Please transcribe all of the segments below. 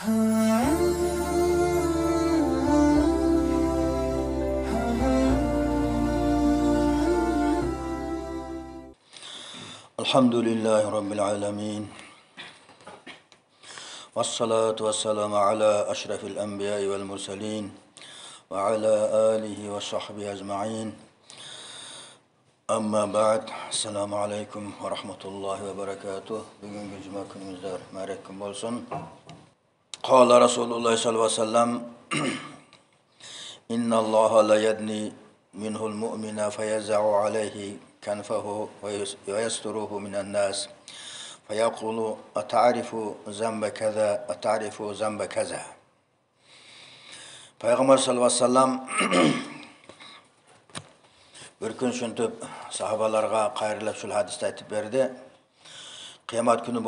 الحمد لله رب العالمين والصلاة والسلام على أشرف الأنبياء والمرسلين وعلى آله وصحبه أجمعين أما بعد السلام عليكم ورحمة الله وبركاته Bugünkü cuma günümüzde mübarek olsun. قال رسول الله صلى الله عليه وسلم إن الله لا يدني منه المؤمن فيزع عليه كنفه ويستره من الناس فيقول أتعرف ذنب كذا؟ أتعرف ذنب كذا؟ فيغمر صلى الله عليه وسلم bir kun shuntib sahobalarga qayrilab shu hadisni aytib berdi. Qiyomat kuni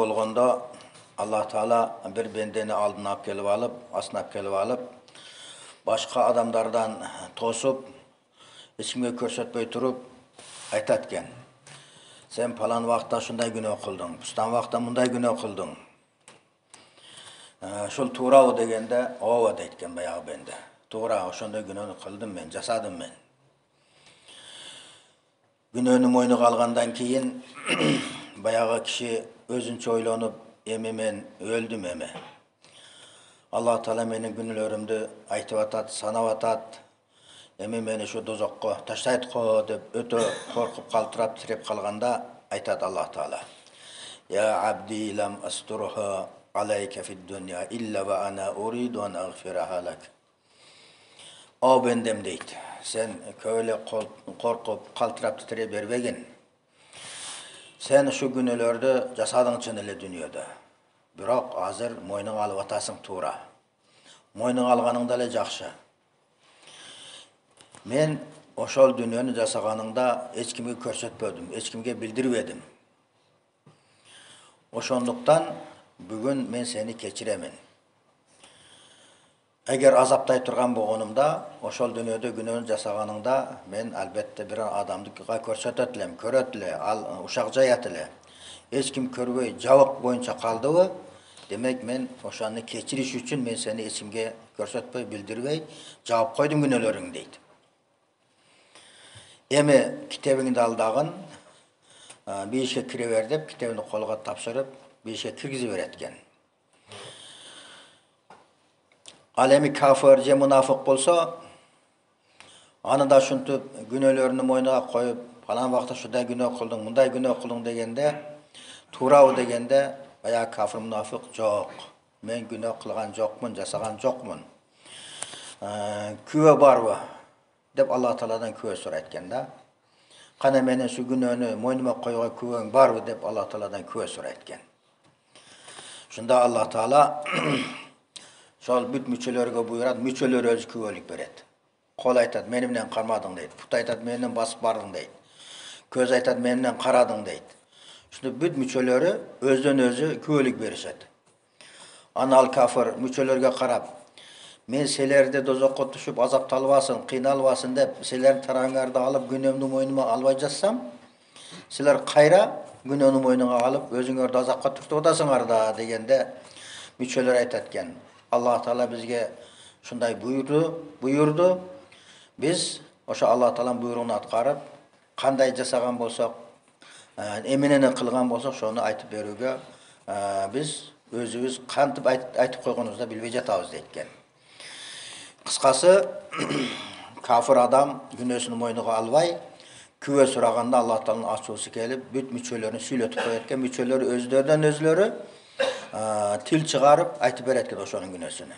Allah Teala bir bendeni aldına alıp kelip alıp, asına alıp kelip alıp, başka adamlardan tosup, hiç kimge körsetpey turup aytat ekan. Sen falan vaqtda shunday gunoh qilding, bustan vaqtda bunday gunoh qilding. Shul to'g'ri deganda, "Ova" deytgan bayog'i benda. To'g'ri, o'shanday gunohni qildim men, jasadim men. Gunohni mo'yniga olgandan keyin bayog'i kishi o'zincha o'ylanib, "Emi men o'ldim emi." Alloh taolo mening gunohlarimni aytib atat, sanab atat. Emi meni shu dozoqqa tashlайтqo deb o'ta qo'rqib qaltirab tirib qolganda aytadi Alloh taolo. Ya abdi lam asturha alayka fid dunya illa va ana uridu an aghfiraha lak. O bendem deydi. Sen köyle qo'rqib Qaltirab tirib berbegin. Sen shu gunohlarni jasading uchun ele dunyoda. Biroq hozir mo'yning olib atasing to'g'ri. Mo'yning olganingda ele yaxshi. Men oşol dünyoni jasaganingda hech kimga ko'rsatmadim, hech kimga bildirmedim. Oşonduktan bugun men seni kechiraman. Agar azapтай turgan bo'lganimda, oşol dunyoda gunohni jasaganingda men albatta bir odamnikiga ko'rsatatilam, ko'ratile, al uşaq jayatile. Hech kim ko'rmay javob bo'yicha qoldi-ku. Demek men o'shani kechirish uchun men seni hech kimga ko'rsatmay, bildirmay javob qo'ydim gunohlaring deydi. Эми китебиңди алдагын бейишке кире бер деп тапшырып бейишке киргизип берет. Ал эми кафир же мунафык болсо, аны да ушинтип күнөөлөрүнүн мойнуна коюп, фалан вакытта ушундай күнөө кылдың, мындай күнөө кылдың дегенде, туурабы дегенде, баягы кафир мунафык жок. Мен күнөө кылган жокмун, жасаган жокмун. Күбө барбы? деп Алла Тааладан күбө сурайт экен да. Кана менен шу күнөөнү мойнума койгон күбөң барбы деп Алла Тааладан күбө сурайт экен. Шунда Алла Таала шол бүт мүчөлөргө буйрат, мүчөлөр өзү күбөлүк берет. Кол айтат, мени менен кармадың дейт. Пут айтат, менен басып бардың дейт. Көз айтат, менен карадың дейт. Шунда бүт өздөн өзү күбөлүк беришет. Аны ал кафир мүчөлөргө карап, мен силерди дозокко түшүп азапталбасын кыйналбасын деп силердин тараңарды алып күнөөмдү мойнума албай жатсам силер кайра күнөөнү мойнуңа алып өзүңөрдү азапка түртүп атасыңар да дегенде мүчөлөр айтат экен аллах таала бизге ушундай буйрду буйурду биз ошо алла тааланын буйругун аткарып кандай жасаган болсок эмнени кылган болсок ошону айтып берүүгө биз өзүбүз кантип айтып койгонубузду билбей жатабыз дейт экен Кыскасы адам күнөөсүн мойнуга албай күбө сураганда Алла Тааланын ачуусу келип, бүт мүчөлөрүн сүйлөтүп коет экен. Мүчөлөр өздөрүнөн тил чыгарып айтып берет экен ошонун күнөөсүнү.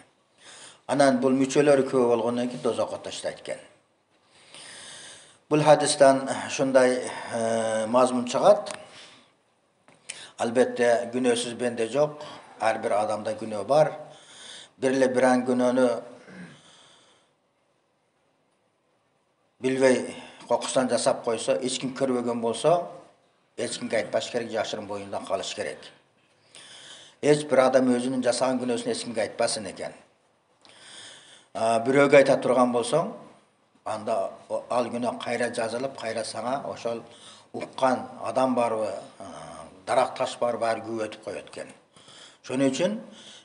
Анан бул мүчөлөрү күбө болгондон кийин дозокко таштайт экен. Бул хадистен шундай мазмун чыгат. Албетте күнөөсүз бенде жок. Ар бир адамда күнөө бар. Бир эле бир күнөөнү билбей кокустан жасап койсо эч ким көрбөгөн болсо эч кимге айтпаш керек жашырын боюнда калыш керек бир адам өзүнүн жасаган күнөөсүн эч айтпасын экен. Бирөөгө айта турган болсоң анда ал күнөө кайра жазылып кайра сага ошол уккан адам барбы дарак таш барбы баары өтүп коет экен. Ошон үчүн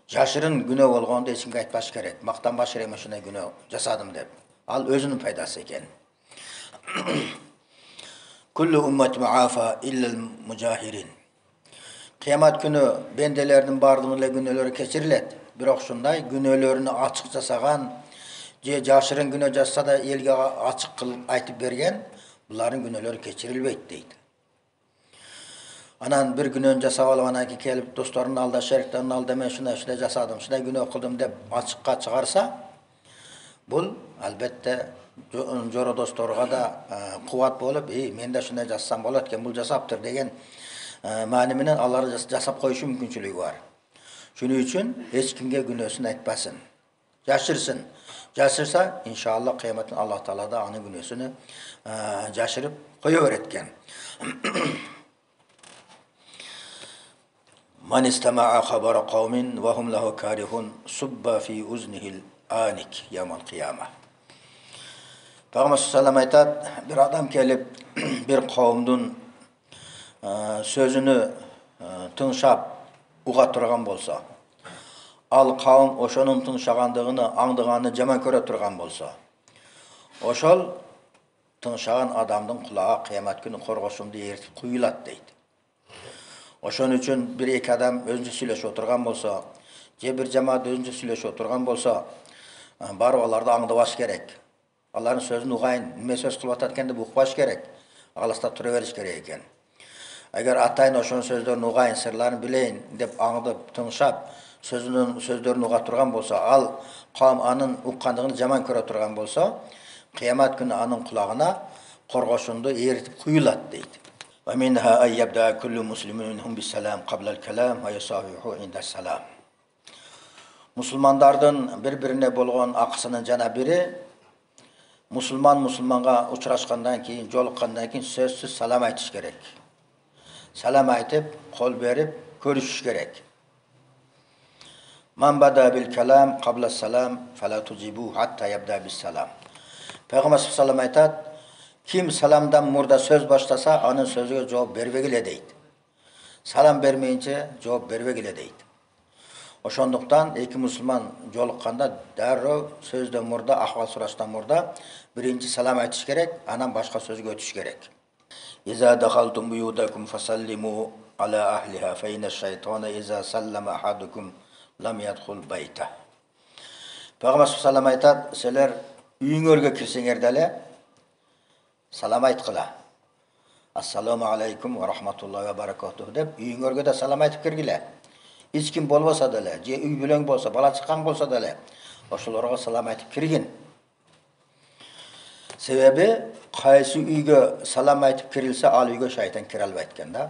жашырын күнөө болгонду эч кимге айтпаш керек. Мактанбаш керек мен ушундай күнөө жасадым деп. Ал өзүнүн пайдасы экен. Kullu ummet muafa illel mucahirin. Kıyamet günü bendelerinin bardığıyla günöleri keçirilet. Bирок ушундай ачык жасаган же жашырын күнөө жасса да элге ачык кылып айтып берген булардын күнөөлөрү кечирилбейт дейт анан бир күнөөнү жасап алып анан кийин келип досторунун алдында шериктеринин алдында мен ушундай ушундай жасадым ушундай күнөө кылдым деп ачыкка чыгарса бул албетте жоро досторго да кубат болуп эй мен да ушундай жасасам болот экен бул жасаптыр деген Ee, mani bilen Allah'ı jasap koyuşu mümkünçülüğü var. Şunun için hiç kimge günahsını etmesin. Yaşırsın. Yaşırsa inşallah kıyametin Allah Teala da anın günahsını yaşırıp koyu öğretken. Man istema'a habara kavmin ve hum lehu karihun subba fi uznihil anik yaman kıyama. Peygamber sallallahu aleyhi ve sellem bir adam gelip bir kavmdun сөзіні тыңшап уға тұрған болса ал қауым ошоның тыңшағандығыны аңдығаны жаман көре тұрған болса ошол тыңшаған адамдың құлағы қиямат күні қорғошунду ертіп құйылады дейді. Ошон үчүн бир эки адам өзүнчө сүйлөшүп отурган болсо же бир жамаат өзүнчө сүйлөшүп отурган болсо барып аларды аңдабаш керек. Алардын сөзүн угайын эмне сөз кылып атат экен деп укпаш керек. Алыста тура бериш керек экен. Эгер атайын ошонун сөздөрүн угайын сырларын билейин деп аңдып тыңшап сөзүнүн сөздөрүн уга турган болсо ал кавм анын уккандыгын жаман көрө турган болсо кыямат күнү анын кулагына коргошунду ээритип куюлат дейт мусулмандардын бири бирине болгон акысынын жана бири мұсылман мұсылманға ұшырашқандан кейін жолыққандан кейін сөзсіз салам айтыш керек салам айтып қол беріп көрісіш керек пайғамбар салам айтады кім саламдан мұрда сөз баштаса анын сөзіге жооп бербегиле дейт салам бермейінше жооп бербегиле дейт ошондуктан эки мусулман жолукканда дароо сөздөн мурда акыбал сураштан мурда биринчи салам айтыш керек анан башка сөзгө өтүш керек إذا دخلتم بيوتكم فسلموا على أهلها فإن الشيطان إذا سلم أحدكم لم يدخل بيته пайғамбар салам айтады сілер үйіңерге кірсеңер деле салам айткыла ассаламу алейкум ва рахматуллахи ва баракатуху деп үйіңерге да салам айтып киргиле эч ким болбосо деле же үй бүлөң болсо бала чакаң болсо деле ошолорго салам айтып киргин Sebebi qaysi uyga salom aytib kirilsa, al uyga shayton kiralmayotganda.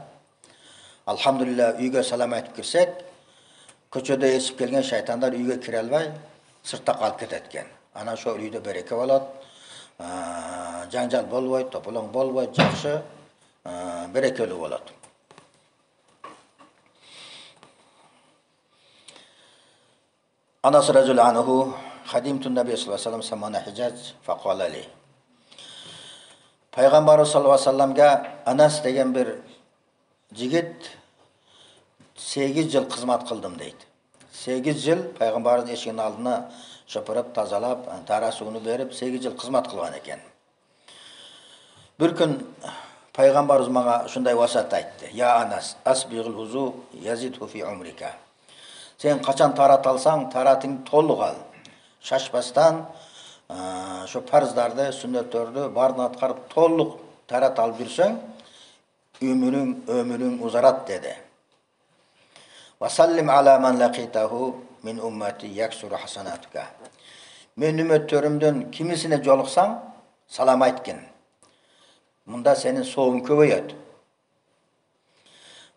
Alhamdulillah uyga salom aytib kirsak, ko'chada esib kelgan shaytonlar uyga kiralmay sirtda qolib ketayotgan. Ana shu uyda baraka bo'ladi. Janjal bo'lmaydi, to'polon bo'lmaydi, yaxshi barakali bo'ladi. Anas radhiyallahu anhu خديمة nabiy sallallohu alayhi vasallam samona سمانا حجاج пайғамбарымыз саллаллаху алейхи вассаламга анас деген бір жігіт сегіз жыл қызмат қылдым дейді сегіз жыл пайғамбардың есігінің алдына шыпырып тазалап дара суыны беріп сегіз жыл қызмат қылған екен бір күн пайғамбарымыз маған шындай уасат айтты я анас асбиғл язид фи умрика сен қашан тарат алсаң таратыңды толық ал шашпастан ошо парыздарды сүннөттөрдү баарын аткарып толук тарат алып жүрсөң өмүрүң өмүрүң узарат деди мен үмөттөрүмдүн кимисине жолуксаң салам айткин мында сенин соогуң көбөйөт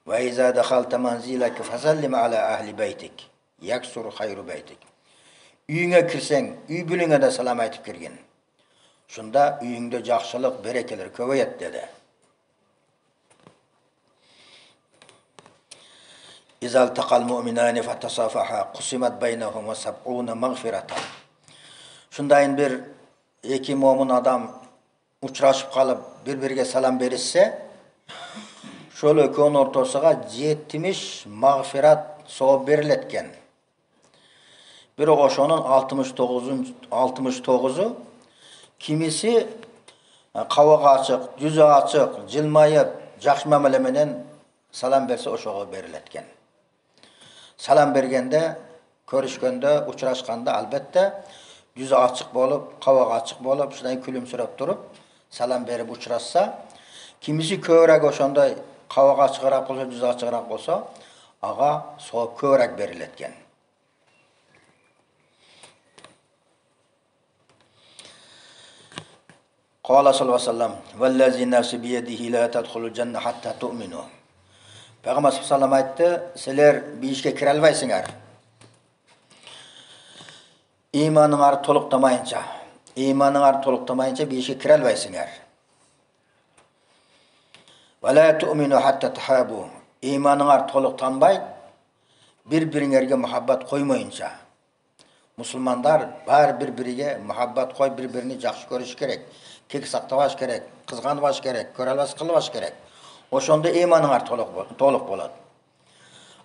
وإذا دخلت منزلك فسلم على أهل بيتك يكسر خير بيتك үйіңе кірсең үй бүлеңе де салам айтып кірген шында үйіңде жақсылық берекелер көбейеді деді إذا التقى المؤمنان فتصافحا قسمت بينهما سبعون مغفرة шындайын бір екі момын адам ұшырашып қалып бір бірге салам беріссе ошол экөөнүн ортосуга жетимиш магфират сооп берилет экен Biri oşonun 69'un 69'u kimisi qavağı açıq, yüzü açıq, jilmayıp, жақсы мәміле менен салам берсе ошого берилеткен. Салам бергенде, көрүшкөндө, учурашканда албетте жүзү ачык болуп, кабагы ачык болуп, ушундай күлүмсүрөп туруп, салам берип учурашса, кимиси көбүрөөк ошондой кабагы ачыгыраак болсо, жүзү ачыгыраак болсо, ага соо көбүрөөк Qala sallallahu aleyhi ve la aytdı, sizler bir işe kirelbeysinler. İmanыңар толуктамайынча, иманыңар толуктамайынча tu'minu hatta tahabu. İmanыңар толуктанбай, bir-бириңерге muhabbat koymayınca. Müslümanlar бар bir-biriге muhabbat koy, bir-birini жақсы көрүш керек кек сақтабаш керек қызғанбаш керек көре албас кылбаш керек ошондо ыйманыңар толук болот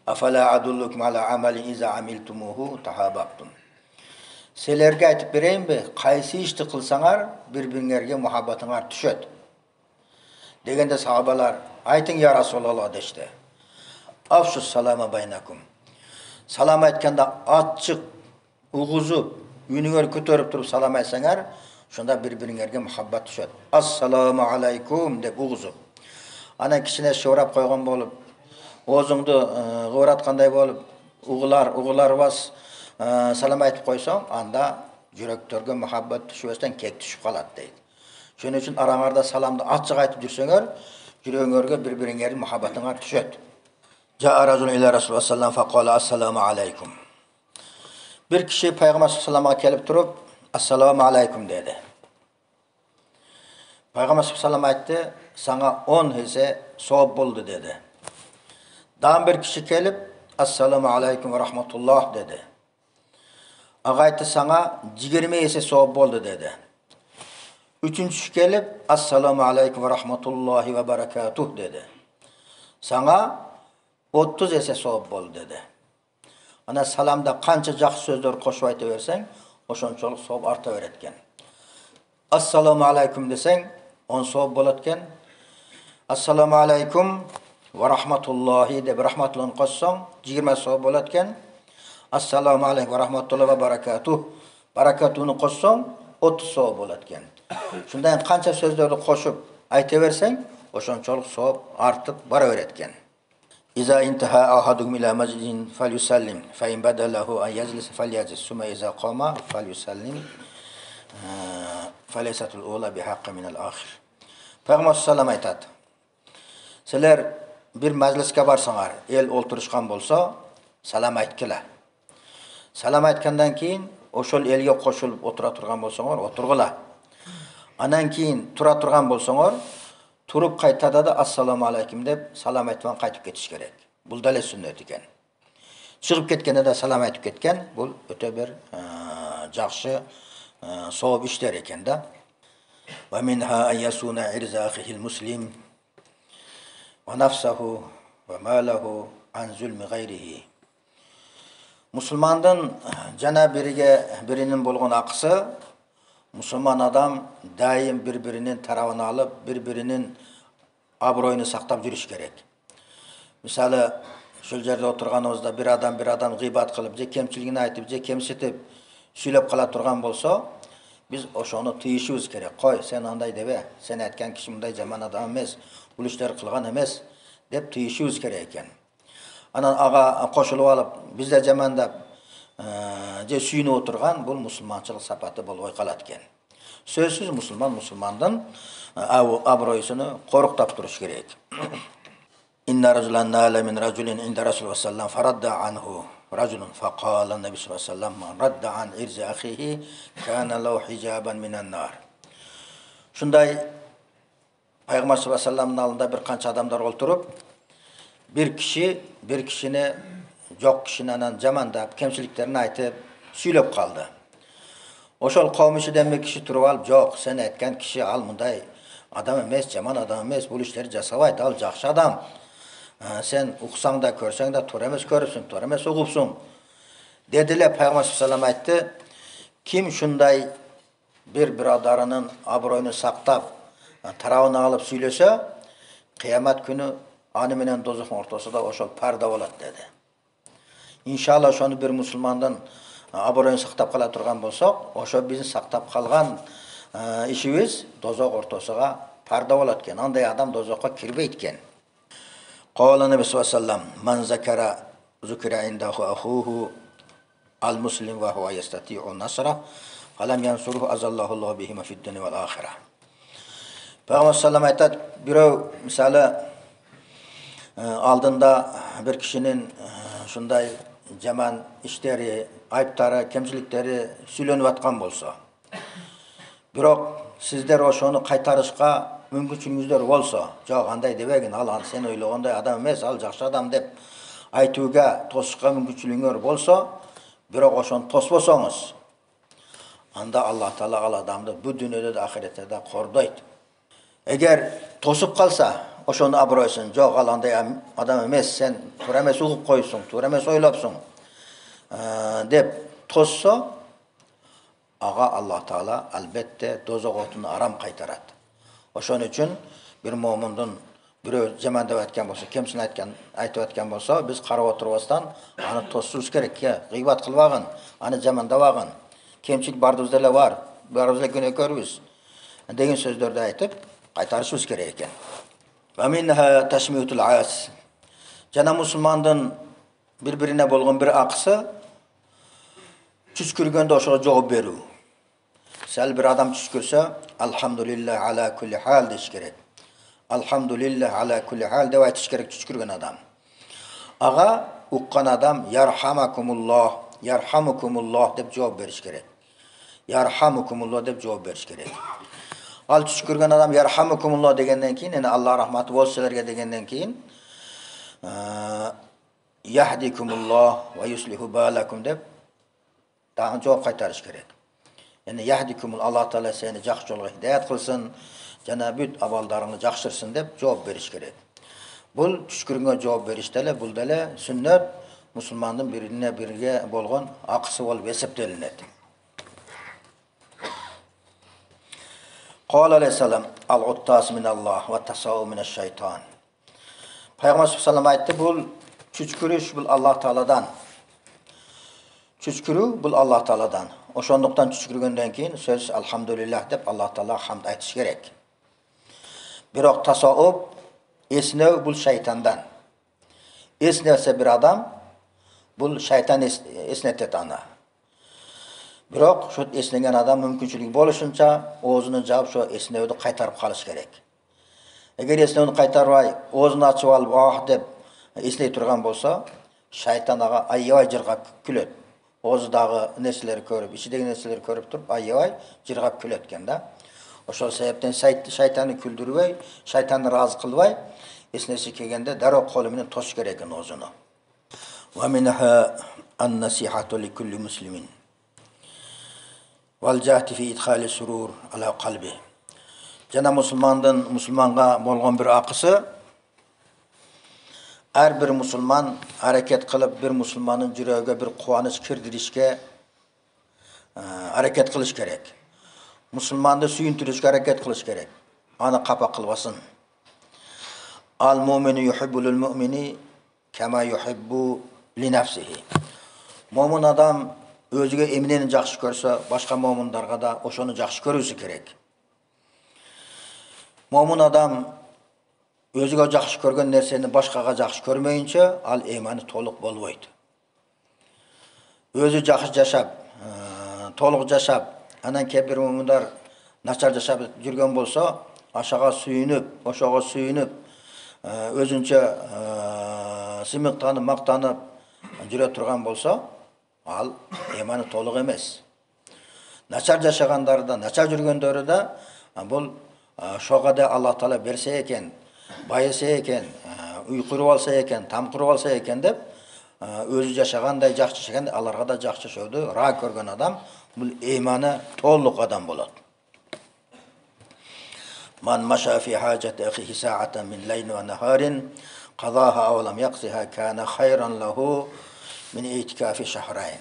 афала адуллукум ала амалин иза амилтумуху тахабаптум силерге айтып берейинби кайсы ишти кылсаңар бири бириңерге мухаббатыңар түшөт дегенде сахабалар айтың я расулалла дешти афшу салама байнакум салам айтканда ачык угузуп үнүңөр көтөрүп айтсаңар Шонда бір-біріңерге мұхаббат түседі. Ассаламу алейкум деп ұғызып. Ана шорап қойған болып, өзіңді қуыратқандай болып, ұғылар, ұғылар бас салам айтып қойсаң, анда жүректерге мұхаббат түсіп кек түсіп қалады дейді. Шөне үшін араңарда саламды ачық айтып жүрсеңер, жүрегіңерге бір-біріңердің мұхаббатыңар түседі. Жа разул иля Расулullah саллам фақала ассаламу алейкум. Bir kişi Peygamber sallallahu aleyhi ve kelip durup assalomu alaykum dedi. Payg'ambar sallallohu alayhi vasallam aytdi sanga o'n ese savob bo'ldi dedi. Dan bir kishi kelib assalomu alaykum va rahmatulloh dedi. Og'a aytdi sanga yigirma ese savob bo'ldi dedi. Uchinchisi kelib assalomu alaykum va rahmatullohi va barakatuh dedi. Sanga o'ttiz ese savob bo'ldi dedi. Ana salomda qancha yaxshi so'zlar qo'shib aytaversang ошончолук сооп арта берет экен ассаламу алейкум десең он сооп болот экен ассаламу алейкум ва рахматуллахи деп рахматулланы коссоң жыйырма сооп болот экен ассаламу алейкум ва рахматулла ва баракату баракатуну коссоң отуз сооп болот экен ушундай канча إذا انتهى أحدكم إلى مسجد فليسلم فإن بدا له أن يجلس فليجلس ثم إذا قام فليسلم فليست الأولى بحق من الآخر Peygamber sallam aytadi sizlar bir majlisga borsanglar el o'ltirishgan bo'lsa salom aytgila salom aytgandan keyin o'shal elga qo'shilib o'tira turgan bo'lsanglar o'tirg'ila andan keyin tura turgan bo'lsanglar тұрып қайтада да ассалаумағалейкум деп салам айтып қайтып кетіш керек бұл дәле сүннет екен шығып кеткенде де салам айтып кеткен бұл өте бір ә, жақсы ә, сауап іштер екен да муслим мұсылмандың жана бірге бірінің болған ақысы мұсылман адам дайым бір бірінен тарабын алып бір бірінің абыройын сақтап жүріш керек мысалы ушул жерде отырғанымызда бір адам бір адам ғибат қылып же кемшілігін айтып же кемсітіп сүйлеп қала тұрған болса біз ошоны тыйышыбыз керек қой сен андай дебе сен айтқан киши мындай жаман адам емес бул иштерди кылган эмес деп тыйышыбыз керек экен анан ага кошулуп алып да жамандап же сүйүнүп отурган бул мусулманчылык сапаты болбой калат экен сөзсүз мусулман мусулмандын аброюсуну коруктап туруш керек инна ражулан нала мин ражулин инда расул саллам фарадда анху رجل فقال النبي صلى الله عليه وسلم من رد عن إرز أخيه كان له حجابا من النار шундай пайгамбар саллаллаху алейhi вассаламдын алдында бир канча адамдар отуруп бир киши бир кишини жоқ кишини анан жамандап кемчиликтерин айтып сүйлөп калды ошол коом ичинен бир киши туруп алып жок сен айткан киши ал мындай адам эмес жаман адам эмес бул иштерди жасабайт ал жакшы адам сен уксаң да көрсөң да туура эмес көрүпсүң туура эмес угупсуң dediler Peygamber sallam aytты kim şunday bir birodarının obro'yini saqlab tarog'ini olib suylasa qiyomat kuni ani bilan do'zaxni o'rtasida o'sha parda bo'ladi dedi inshaalloh shuni bir musulmondan obro'yini saqlab qola turgan bo'lsak o'sha bizni saqlab qolgan ishimiz do'zax o'rtasiga parda bo'ladi ekan anday odam do'zaxga kirmaydi ekan قال النبي صلى الله عليه وسلم من ذكر ذكر عنده أخوه المسلم وهو يستطيع النصر فلم ينصره أزله الله بهما في الدنيا والآخرة payg'ambar alayhisalom aytadi birov misoli oldinda bir kishining shunday jamon ishlari ayblari kamchiliklari suylanayotgan bo'lsa biroq sizlar o'shani qaytarishga мүмкіншілігіңіздер болса жоқ андай демегін ал сен ойлағандай адам емес ал жақсы адам деп айтуға тосышқа мүмкіншілігіңер болса бірақ ошоны тоспосоңуз анда алла тағала ал адамды бұл дүниеде де ақиретте де қордайды егер тосып қалса ошоны абыройсун жоқ ал андай адам емес сен туура эмес угуп койсуң туура эмес ойлопсуң деп тосса ага алла таала албетте дозок отун арам кайтарат ошон үчүн бир момундун бирөө жамандап айткан болсо кемсин айткан айтып аткан болсо биз карап отурбастан аны тосушубуз керек гыйбат кылбагын аны жамандабагын кемчилик баарыбызда эле бар баарыбыз эле күнөөкөрбүз деген сөздөрдү айтып кайтарышыбыз керек экен жана мусулмандын бири бирине болгон бир акысы чүчкүргөндө ошого жооп берүү сәл бір адам түс көрсе алхамдулиллах ала күлли хал деш керек алхамдулиллах ала күлли хал деп айтыш керек түс көрген адам аға ұққан адам ярхамакумуллах ярхамукумуллах деп жауап беріш керек ярхамукумуллах деп жауап беріш керек Ал түс көрген адам ярхамукумуллах дегеннен кейін енді алла рахматы болсын сілерге дегеннен кейін юслиху балакум деп тағы жауап қайтарыш керек яғни яхдикумул алла тағала сені жақсы жолға хидаят қылсын жана бүт абалдарыңды жақсырсын деп жооп бериш керек бұл түшкүрүнгө жооп бериш деле бул деле сүннөт мусулмандын бирине бирге болгон акысы болуп qol alayhissalom al-uttas minalloh va tasavu minash shayton. Payg'ambar sollallohu alayhi vasallam aytdi, bu chuchkurish bu Alloh taoladan. chuchkuru bu Alloh taoladan. o'shandoqdan chuchkurgandan keyin so'z alhamdulillah deb Alloh taolo hamd aytish kerak. Biroq tasavvub esnov bu shaytondan. Esnasa bir odam bu shayton esnatadi ana. Бирок ошо эснеген адам мүмкүнчүлүгү болушунча оозун жаап ошо эснөөдү кайтарып калыш керек эгер эснөөдү кайтарбай оозун ачып алып ах деп эсней турган болсо шайтан ага аябай жыргап күлөт оозудагы нерселерди көрүп ичидеги нерселерди көрүп туруп аябай жыргап күлөт экен да ошол себептен шайтанды күлдүрбөй шайтанды ыраазы кылбай нерсе келгенде дароо колу менен тосуш керек экен оозуну жана мусулмандын мусулманга болгон бир акысы әрбір мұсылман әрекет қылып бір мұсылманның жүрегіне бір қуаныш кірдірішке әрекет қылыш керек мұсылманды сүйіндірішке әрекет қылыш керек аны қапа қылбасын ал мумину юхиббулул мумини кама юхиббу линафсихи момун адам өзүгө эмнени жакшы көрсө башка момундарға да ошону жакшы көрүүсү керек. Момун адам өзүгө жакшы көргөн нерсени башкага жакшы көрмөйүнчө ал ыйманы толук болбойт. Өзү жакшы жашап толук жашап анан кээ бир мумундар начар жашап жүргөн болсо ашага сүйүнүп ошого сүйүнүп өзүнчө сыймыктанып мактанып жүрө турган болсо ал ыйманы толук эмес начар жашагандары да начар жүргөндөрү да бул ошого да алла таала берсе экен байыса екен үй құрып алса екен там құрып алса екен деп өзі жашағандай жақсы жашаған аларға да жақсы жашауды ра көрген адам бұл иманы толық адам болады من مشى في حاجة أخيه ساعة من ليل ونهار قضاها أو لم يقضها كان خيرا له мин шахрайн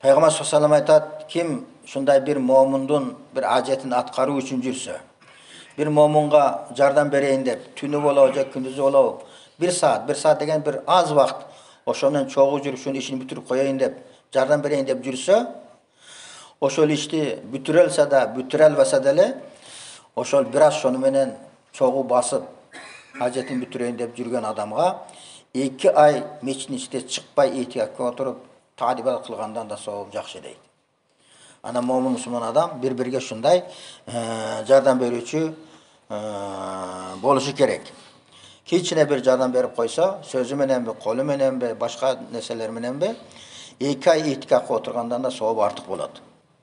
пайғамбар саллаллаху айтады кім сондай бір момындың бір әжетін атқару үшін жүрсе бір момынға жардам берейін деп түні болау же күндіз болау бір саат бір саат деген бір аз уақыт ошонун чогуу жүрүшүн ишин бүтүрүп коеюн деп жардам берейин деп жүрсө ошол ишти бүтүрө алса да бүтүрө албаса деле ошол бир аз шону менен чогуу басып ажетин бүтүрөйүн деп жүргөн адамга musulmon odam bir-biriga shunday yordam beruvchi bo'lishi kerak. Kichkina bir yordam berib qo'ysa, so'zi bilan, qo'li bilan, boshqa narsalar bilan, 2 oy ehtiyotga o'tirgandan da savob ortiq bo'ladi.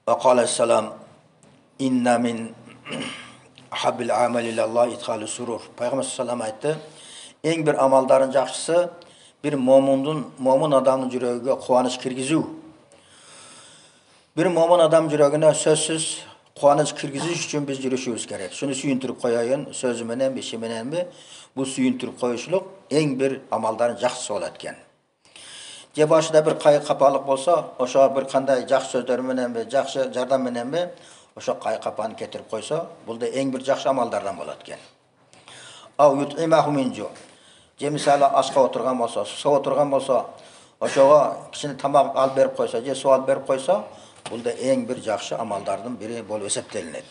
Va qala assalam inna min habbil amal ilallah ithalu surur. Payg'ambar sallam aytdi, eng bir amaldarın yaxshisi bir mo'minning mo'min odamning yuragiga quvonch kirgizuv. Bir mo'min odam yuragina so'zsiz quvonch kirgizish uchun biz yurishimiz kerak. Shuni suyuntirib qo'yayin, so'zi bilan, ishi bilanmi, bu suyuntirib qo'yishlik eng bir amaldarning yaxshisi bo'larkan. Je boshida bir qayq qapoqlik bo'lsa, o'sha bir qanday yaxshi so'zlar bilan, yaxshi yordam bilan o'sha qayq qapani keltirib qo'ysa, bunda eng bir yaxshi amallardan bo'larkan. Av yut'imahu min ju. Je misali oshqa o'tirgan bo'lsa, suv o'tirgan bo'lsa, o'shaga kichkina tomoq olib berib qo'ysa, je suv olib berib qo'ysa, bunda eng bir yaxshi amallardan biri bo'lib hisoblanadi.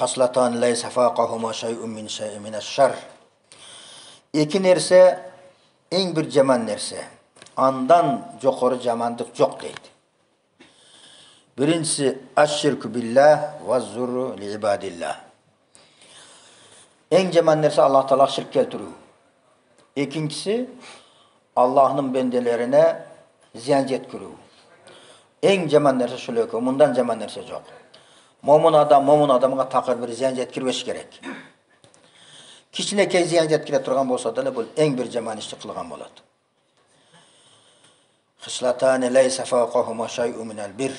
Xaslatan laysa faqahuma shay'un min shay'in min ash-shar. Ikki narsa eng bir jaman narsa. Andan yuqori jamanlik yo'q deydi. Birincisi aşşirku billah ve zurru li ibadillah. Eng jaman narsa Alloh taolo shirk keltiruv. Ikkinchisi Allohning bendelerine ziyon yetkiruv. Eng jaman narsa shular ekan, bundan jaman narsa yo'q. Mo'min odam mo'min odamga taqir bir ziyon yetkirvish kerak. Kichkinakay ziyon yetkira turgan bo'lsa-da, bu eng bir jaman ishni qilgan bo'ladi. Xislatani laysa fawqahuma shay'un minal bir.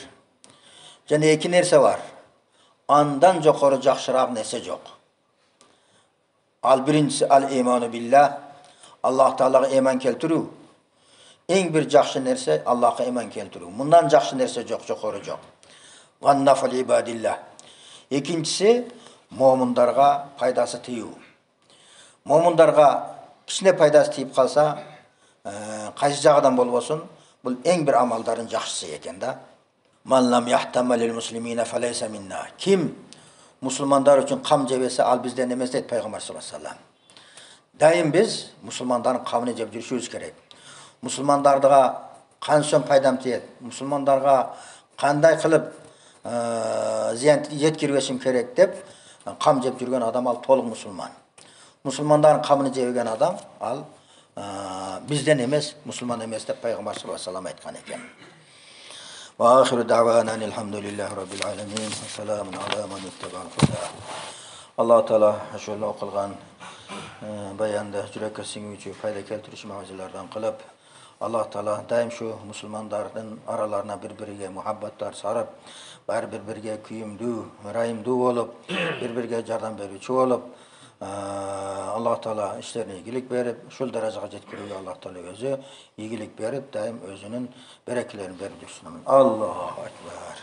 Yana ikki narsa bor. Andan yuqori yaxshiroq narsa yo'q. Al birinchisi al iymonu billah. Alloh taologa iymon keltiruv. Eng bir yaxshi narsa Allohga iymon keltiruv. Bundan yaxshi narsa yo'q, yuqori yo'q. Va nafal ibadillah. Ikkinchisi mo'minlarga foydasi teyu. Mo'minlarga kichkina foydasi tegib qolsa, qaysi jag'idan bo'lsin, bu eng bir amallarning yaxshisi ekanda. Man lam yahtamalil muslimina falaysa minna. Kim musulmonlar uchun qam jebesa al bizdan emas dedi payg'ambar sollallohu alayhi vasallam. Daim biz musulmonlarning qamini jeb yurishimiz kerak. Musulmonlarga qancha foydam tegadi? Musulmonlarga qanday qilib ziyon yetkazishim kerak deb qam jeb yurgan odam al to'liq musulmon. Musulmonlarning qamini jebgan odam al bizden emas, musulmon emas deb payg'ambar sollallohu alayhi vasallam aytgan ekan. وآخر دعوانا أن الحمد لله رب العالمين وسلام على من اتبع الهدى alloh taolo ashula o'qilgan bayonda yurakka singuvchi foyda keltirish mavzulardan qilib alloh taolo doim shu musulmonlarning oralarini bir biriga muhabbatlar sarib bari bir biriga kuyimdu rahimdu bo'lib bir biriga yordam beruvchi bo'lib alloh taolo ishlarini iyilik berib shu darajaga yetkazuvga alloh taolo o'zi iyilik berib doim o'zining barakalarini berib tursin allohu akbar